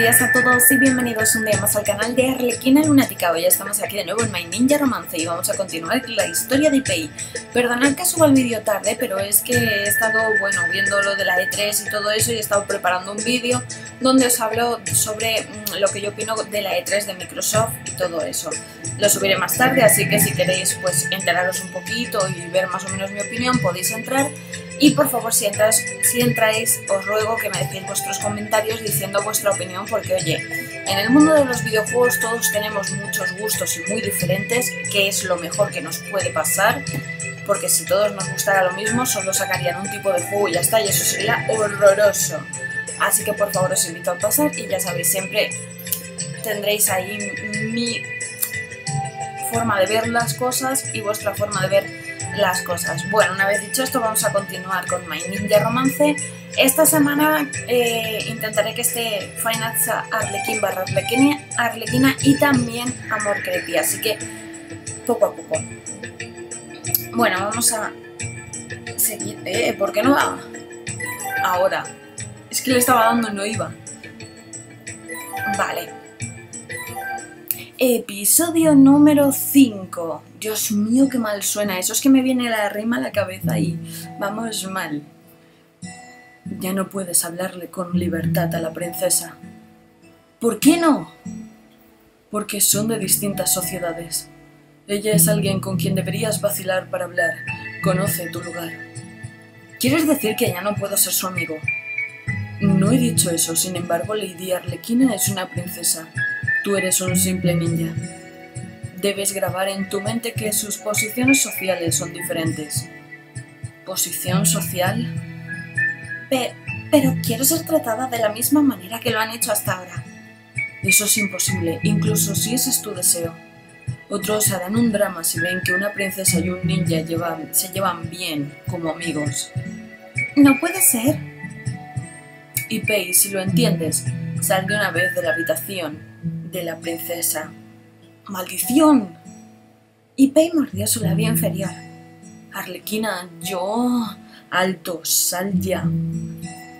días a todos y bienvenidos un día más al canal de Arlequina Lunática. Hoy estamos aquí de nuevo en My Ninja Romance y vamos a continuar la historia de Ipei. Perdonad que suba el vídeo tarde, pero es que he estado, bueno, viendo lo de la E3 y todo eso y he estado preparando un vídeo donde os hablo sobre mm, lo que yo opino de la E3 de Microsoft y todo eso. Lo subiré más tarde, así que si queréis pues enteraros un poquito y ver más o menos mi opinión, podéis entrar. Y por favor, si, entráis, os ruego que me dejéis vuestros comentarios diciendo vuestra opinión, porque oye, en el mundo de los videojuegos todos tenemos muchos gustos y muy diferentes, que es lo mejor que nos puede pasar, porque si todos nos gustara lo mismo, solo sacarían un tipo de juego y ya está, y eso sería horroroso. Así que por favor os invito a pasar y ya sabéis, siempre tendréis ahí mi forma de ver las cosas y vuestra forma de ver las cosas. Bueno, una vez dicho esto, vamos a continuar con My Ninja Romance. Esta semana eh, intentaré que esté Final Arlequín barra Arlequina, y también Amor Creepy, así que poco a poco. Bueno, vamos a seguir. Eh, ¿Por qué no va? Ahora. Es que le estaba dando y no iba. Vale. Episodio número 5. Dios mío, qué mal suena. Eso es que me viene la rima a la cabeza y vamos mal. Ya no puedes hablarle con libertad a la princesa. ¿Por qué no? Porque son de distintas sociedades. Ella es alguien con quien deberías vacilar para hablar. Conoce tu lugar. ¿Quieres decir que ya no puedo ser su amigo? No he dicho eso, sin embargo, Lady Arlequina es una princesa. Tú eres un simple ninja. Debes grabar en tu mente que sus posiciones sociales son diferentes. ¿Posición social? pero quiero ser tratada de la misma manera que lo han hecho hasta ahora. Eso es imposible, incluso si ese es tu deseo. Otros harán un drama si ven que una princesa y un ninja se llevan bien como amigos. No puede ser. Y Pei, si lo entiendes, sal de una vez de la habitación de la princesa. ¡Maldición! Y Pei mordió su labio inferior. Arlequina, yo... Alto, sal ya.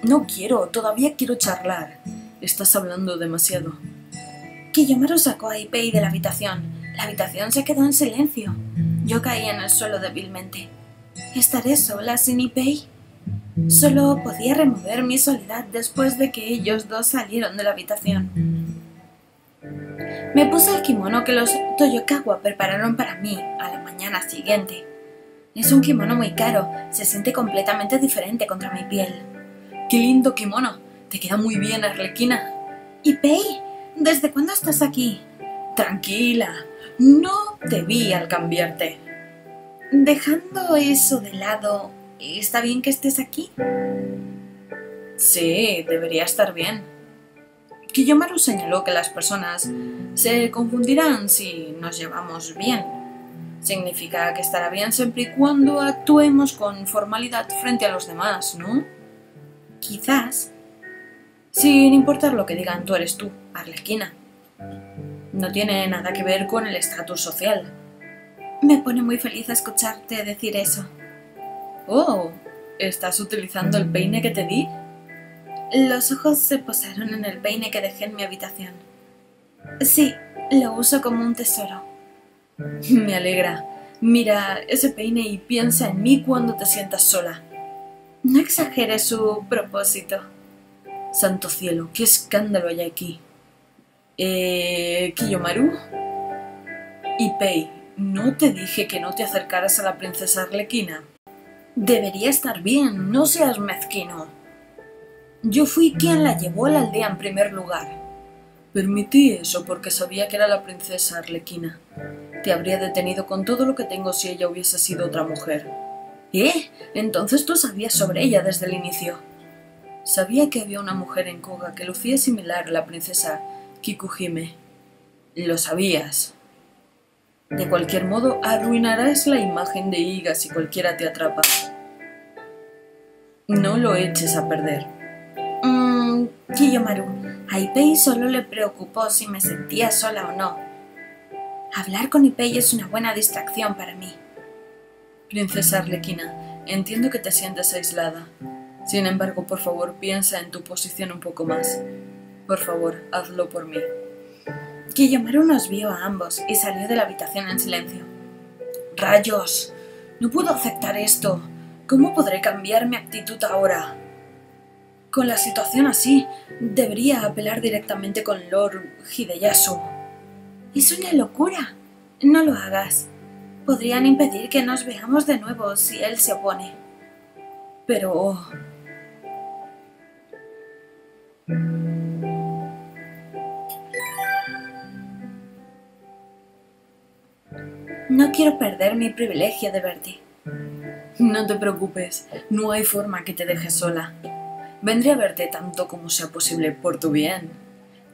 No quiero, todavía quiero charlar. Estás hablando demasiado. Kiyomaru sacó a Ipei de la habitación. La habitación se quedó en silencio. Yo caí en el suelo débilmente. ¿Estaré sola sin Ipei? Solo podía remover mi soledad después de que ellos dos salieron de la habitación. Me puse el kimono que los Toyokawa prepararon para mí a la mañana siguiente. Es un kimono muy caro, se siente completamente diferente contra mi piel. ¡Qué lindo kimono! Te queda muy bien, Arlequina. ¿Y Pei? ¿Desde cuándo estás aquí? Tranquila, no te vi al cambiarte. Dejando eso de lado, ¿está bien que estés aquí? Sí, debería estar bien. Kiyomaru señaló que las personas se confundirán si nos llevamos bien. Significa que estará bien siempre y cuando actuemos con formalidad frente a los demás, ¿no? Quizás. Sin importar lo que digan, tú eres tú, Arlequina. No tiene nada que ver con el estatus social. Me pone muy feliz escucharte decir eso. Oh, ¿estás utilizando el peine que te di? Los ojos se posaron en el peine que dejé en mi habitación. Sí, lo uso como un tesoro. Me alegra. Mira ese peine y piensa en mí cuando te sientas sola. No exageres su propósito. Santo cielo, qué escándalo hay aquí. Eh. Kiyomaru. Y Pei, ¿no te dije que no te acercaras a la princesa Arlequina? Debería estar bien, no seas mezquino. Yo fui quien la llevó a la aldea en primer lugar. Permití eso porque sabía que era la princesa Arlequina. Te habría detenido con todo lo que tengo si ella hubiese sido otra mujer. ¿Eh? Entonces tú sabías sobre ella desde el inicio. Sabía que había una mujer en Koga que lucía similar a la princesa Kikuhime. Lo sabías. De cualquier modo, arruinarás la imagen de Iga si cualquiera te atrapa. No lo eches a perder. Kiyomaru, a Ipei solo le preocupó si me sentía sola o no. Hablar con Ipei es una buena distracción para mí. Princesa Arlequina, entiendo que te sientes aislada. Sin embargo, por favor, piensa en tu posición un poco más. Por favor, hazlo por mí. Kiyomaru nos vio a ambos y salió de la habitación en silencio. ¡Rayos! No puedo aceptar esto. ¿Cómo podré cambiar mi actitud ahora? Con la situación así, debería apelar directamente con Lord Hideyasu. Es una locura. No lo hagas. Podrían impedir que nos veamos de nuevo si él se opone. Pero... No quiero perder mi privilegio de verte. No te preocupes, no hay forma que te dejes sola. Vendré a verte tanto como sea posible por tu bien.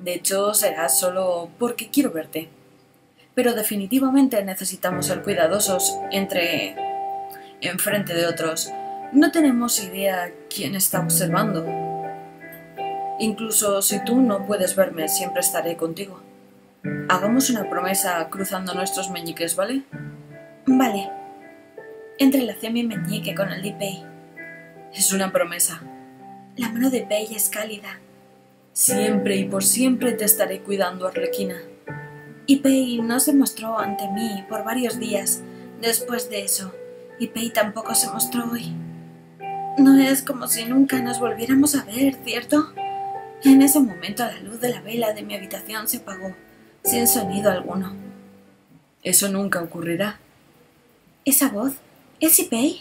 De hecho, será solo porque quiero verte. Pero definitivamente necesitamos ser cuidadosos entre... enfrente de otros. No tenemos idea quién está observando. Incluso si tú no puedes verme, siempre estaré contigo. Hagamos una promesa cruzando nuestros meñiques, ¿vale? Vale. Entrelacé mi meñique con el de Pei. Es una promesa. La mano de Pei es cálida. Siempre y por siempre te estaré cuidando, Arlequina. Y Pei no se mostró ante mí por varios días después de eso. Y Pei tampoco se mostró hoy. No es como si nunca nos volviéramos a ver, ¿cierto? En ese momento la luz de la vela de mi habitación se apagó, sin sonido alguno. Eso nunca ocurrirá. ¿Esa voz? ¿Es Ipei?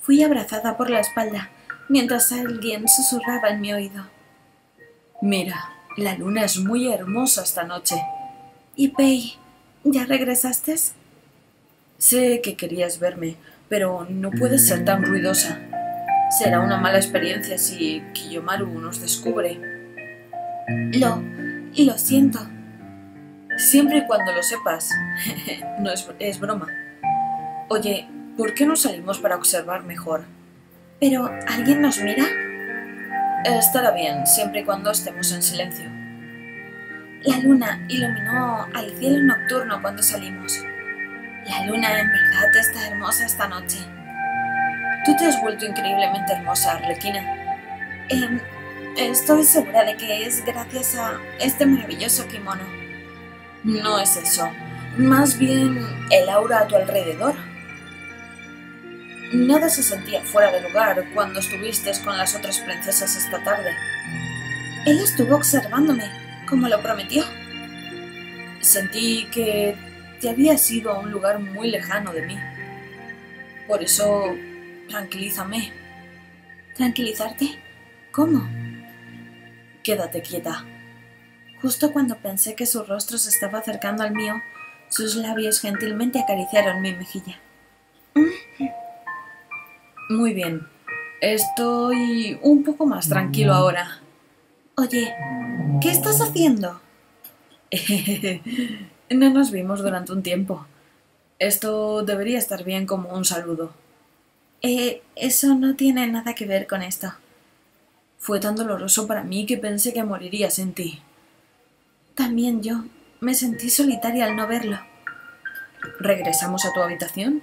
Fui abrazada por la espalda mientras alguien susurraba en mi oído. Mira, la luna es muy hermosa esta noche. Ipei, ¿ya regresaste? Sé que querías verme, pero no puedes ser tan ruidosa. Será una mala experiencia si Kiyomaru nos descubre. Lo... lo siento. Siempre y cuando lo sepas. no es, es broma. Oye, ¿por qué no salimos para observar mejor? ¿Pero alguien nos mira? Estará bien, siempre y cuando estemos en silencio. La luna iluminó al cielo nocturno cuando salimos. La luna en verdad está hermosa esta noche. Tú te has vuelto increíblemente hermosa, Arlequina. Eh, estoy segura de que es gracias a este maravilloso kimono. No es eso. Más bien el aura a tu alrededor. Nada se sentía fuera de lugar cuando estuviste con las otras princesas esta tarde. Él estuvo observándome, como lo prometió. Sentí que te habías ido a un lugar muy lejano de mí. Por eso, tranquilízame. ¿Tranquilizarte? ¿Cómo? Quédate quieta. Justo cuando pensé que su rostro se estaba acercando al mío, sus labios gentilmente acariciaron mi mejilla. Muy bien. Estoy un poco más tranquilo ahora. Oye, ¿qué estás haciendo? no nos vimos durante un tiempo. Esto debería estar bien como un saludo. Eh, eso no tiene nada que ver con esto. Fue tan doloroso para mí que pensé que moriría sin ti. También yo. Me sentí solitaria al no verlo. ¿Regresamos a tu habitación?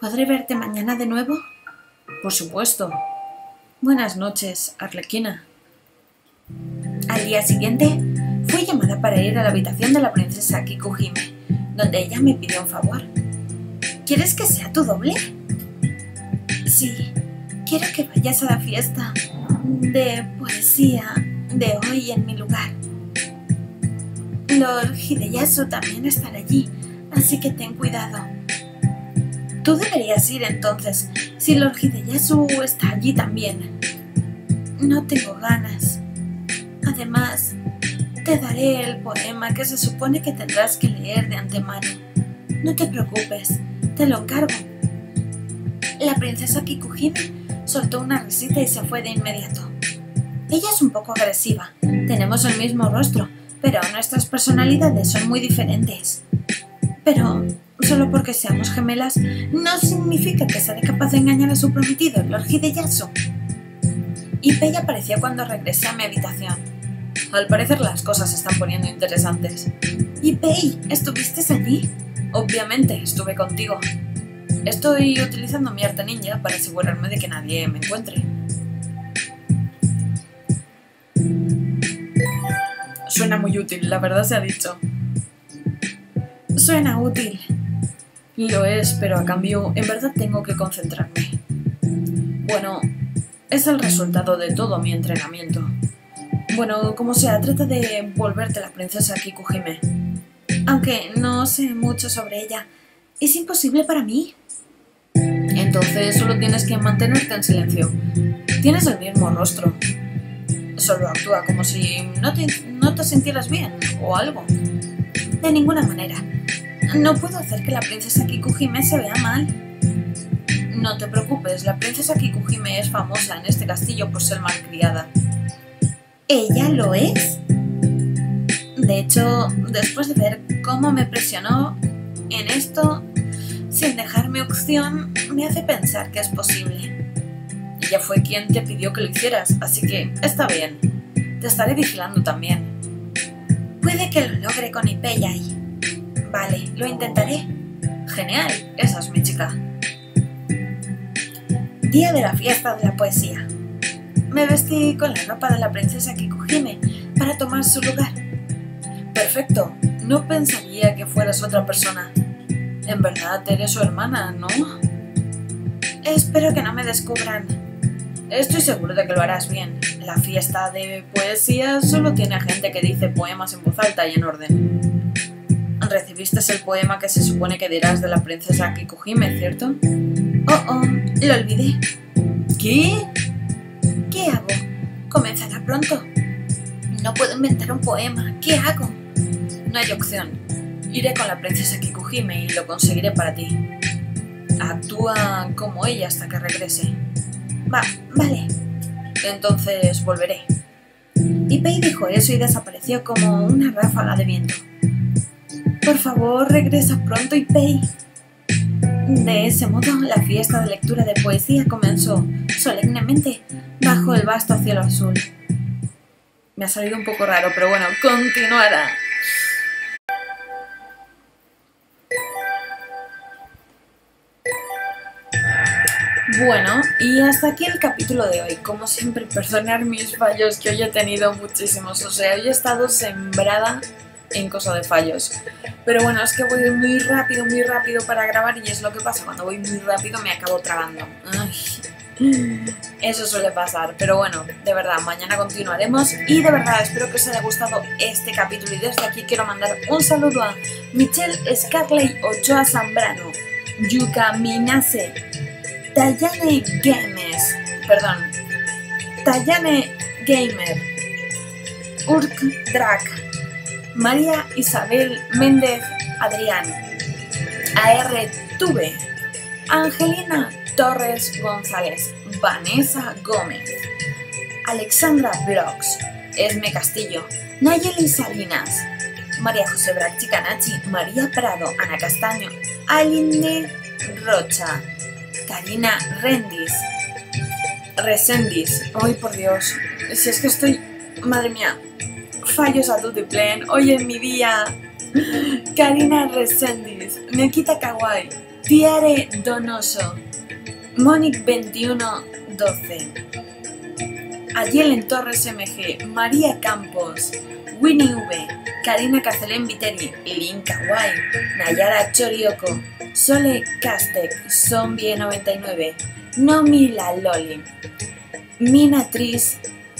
¿Podré verte mañana de nuevo? Por supuesto. Buenas noches, Arlequina. Al día siguiente, fui llamada para ir a la habitación de la princesa Kikuhime, donde ella me pidió un favor. ¿Quieres que sea tu doble? Sí, quiero que vayas a la fiesta de poesía de hoy en mi lugar. Lord Hideyasu también estará allí, así que ten cuidado. Tú deberías ir entonces, si Lord Hideyasu está allí también. No tengo ganas. Además, te daré el poema que se supone que tendrás que leer de antemano. No te preocupes, te lo encargo. La princesa Kikuhime soltó una risita y se fue de inmediato. Ella es un poco agresiva. Tenemos el mismo rostro, pero nuestras personalidades son muy diferentes. Pero solo porque seamos gemelas no significa que seré capaz de engañar a su prometido, Lord Hideyasu. Ipei apareció cuando regresé a mi habitación. Al parecer las cosas se están poniendo interesantes. Ipei, ¿estuviste allí? Obviamente, estuve contigo. Estoy utilizando mi arte ninja para asegurarme de que nadie me encuentre. Suena muy útil, la verdad se ha dicho. Suena útil. Lo es, pero a cambio, en verdad tengo que concentrarme. Bueno, es el resultado de todo mi entrenamiento. Bueno, como sea, trata de volverte la princesa Kikuhime. Aunque no sé mucho sobre ella, es imposible para mí. Entonces solo tienes que mantenerte en silencio. Tienes el mismo rostro. Solo actúa como si no te, no te sintieras bien o algo. De ninguna manera. No puedo hacer que la princesa Kikuhime se vea mal. No te preocupes, la princesa Kikuhime es famosa en este castillo por ser malcriada. ¿Ella lo es? De hecho, después de ver cómo me presionó en esto, sin dejarme opción, me hace pensar que es posible. Ella fue quien te pidió que lo hicieras, así que está bien. Te estaré vigilando también. Puede que lo logre con Ipeyai. Vale, lo intentaré. Genial, esa es mi chica. Día de la fiesta de la poesía. Me vestí con la ropa de la princesa Kikuhime para tomar su lugar. Perfecto, no pensaría que fueras otra persona. En verdad eres su hermana, ¿no? Espero que no me descubran. Estoy seguro de que lo harás bien. La fiesta de poesía solo tiene gente que dice poemas en voz alta y en orden. Recibiste el poema que se supone que dirás de la princesa Kikuhime, ¿cierto? Oh, oh, lo olvidé. ¿Qué? ¿Qué hago? Comenzará pronto. No puedo inventar un poema. ¿Qué hago? No hay opción. Iré con la princesa Kikuhime y lo conseguiré para ti. Actúa como ella hasta que regrese. Va, vale. Entonces volveré. Ipei dijo eso y desapareció como una ráfaga de viento. Por favor, regresa pronto, Ipei. De ese modo, la fiesta de lectura de poesía comenzó solemnemente bajo el vasto cielo azul. Me ha salido un poco raro, pero bueno, continuará. Bueno, y hasta aquí el capítulo de hoy. Como siempre, perdonar mis fallos, que hoy he tenido muchísimos. O sea, hoy he estado sembrada en cosa de fallos. Pero bueno, es que voy muy rápido, muy rápido para grabar y es lo que pasa. Cuando voy muy rápido me acabo tragando. Eso suele pasar, pero bueno, de verdad, mañana continuaremos y de verdad espero que os haya gustado este capítulo y desde aquí quiero mandar un saludo a Michelle Scarlett Ochoa Zambrano, Yuka Minase, Tayane Games, perdón, Tayane Gamer, Urk Drac, María Isabel Méndez Adrián, AR Tuve, Angelina Torres González, Vanessa Gómez, Alexandra Blogs, Esme Castillo, Nayeli Salinas, María José Brachicanachi, María Prado, Ana Castaño, Aline Rocha, Karina Rendis, Resendis, hoy por Dios, si es que estoy, madre mía, fallos a Tutiplén, hoy es mi día, Karina Resendis, Nekita Kawai, Tiare Donoso, Monic2112, Ayelen Torres MG, María Campos, Winnie V, Karina Cacelén Viteri, Lin Kawaii, Nayara Chorioko, Sole Castec, Zombie99, Nomi La Loli,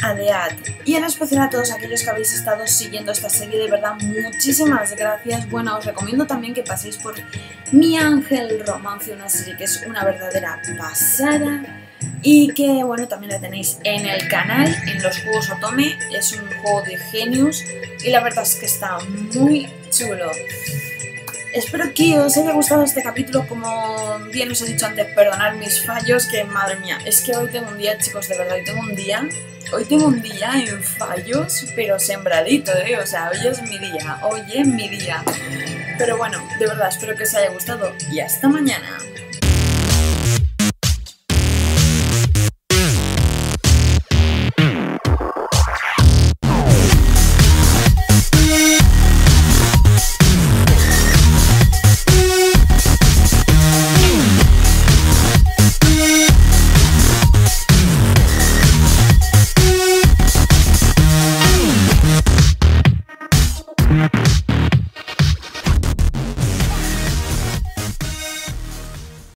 Adeat y en especial a todos aquellos que habéis estado siguiendo esta serie, de verdad muchísimas gracias. Bueno, os recomiendo también que paséis por Mi Ángel Romance, una serie que es una verdadera pasada y que bueno también la tenéis en el canal, en los juegos Otome, es un juego de genius y la verdad es que está muy chulo. Espero que os haya gustado este capítulo, como bien os he dicho antes, perdonar mis fallos, que madre mía, es que hoy tengo un día, chicos, de verdad, hoy tengo un día, hoy tengo un día en fallos, pero sembradito, ¿eh? O sea, hoy es mi día, hoy es mi día. Pero bueno, de verdad, espero que os haya gustado y hasta mañana.